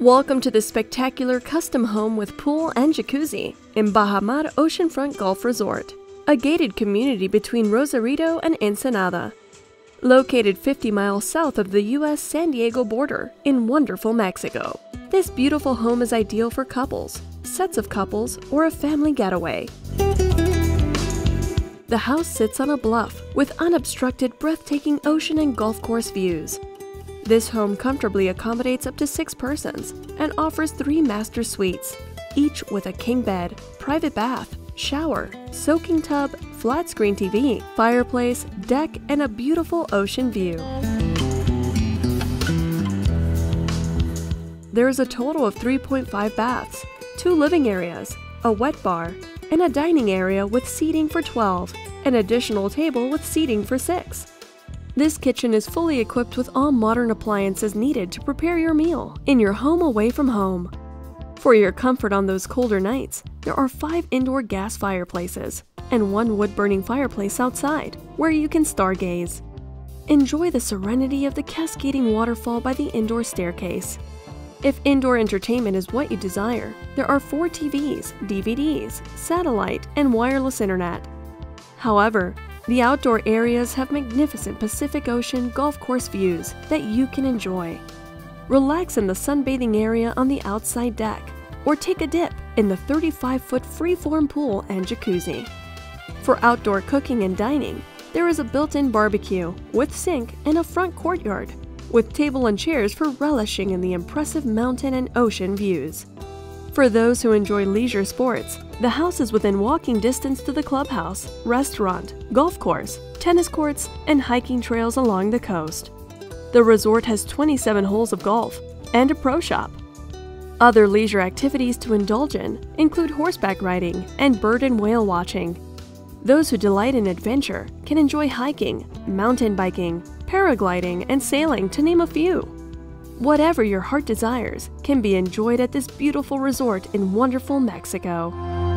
Welcome to the spectacular custom home with pool and jacuzzi in Baja Mar Oceanfront Golf Resort, a gated community between Rosarito and Ensenada. Located 50 miles south of the U.S. San Diego border in wonderful Mexico. This beautiful home is ideal for couples, sets of couples, or a family getaway. The house sits on a bluff with unobstructed, breathtaking ocean and golf course views. This home comfortably accommodates up to six persons and offers three master suites, each with a king bed, private bath, shower, soaking tub, flat screen TV, fireplace, deck, and a beautiful ocean view. There is a total of 3.5 baths, two living areas, a wet bar, and a dining area with seating for 12, an additional table with seating for 6. This kitchen is fully equipped with all modern appliances needed to prepare your meal in your home away from home. For your comfort on those colder nights, there are five indoor gas fireplaces and one wood burning fireplace outside where you can stargaze. Enjoy the serenity of the cascading waterfall by the indoor staircase. If indoor entertainment is what you desire, there are four TVs, DVDs, satellite, and wireless internet. However, the outdoor areas have magnificent Pacific Ocean golf course views that you can enjoy. Relax in the sunbathing area on the outside deck, or take a dip in the 35 foot freeform pool and jacuzzi. For outdoor cooking and dining, there is a built in barbecue with sink and a front courtyard, with table and chairs for relishing in the impressive mountain and ocean views. For those who enjoy leisure sports, the house is within walking distance to the clubhouse, restaurant, golf course, tennis courts, and hiking trails along the coast. The resort has 27 holes of golf and a pro shop. Other leisure activities to indulge in include horseback riding and bird and whale watching. Those who delight in adventure can enjoy hiking, mountain biking, paragliding, and sailing, to name a few. Whatever your heart desires can be enjoyed at this beautiful resort in wonderful Mexico.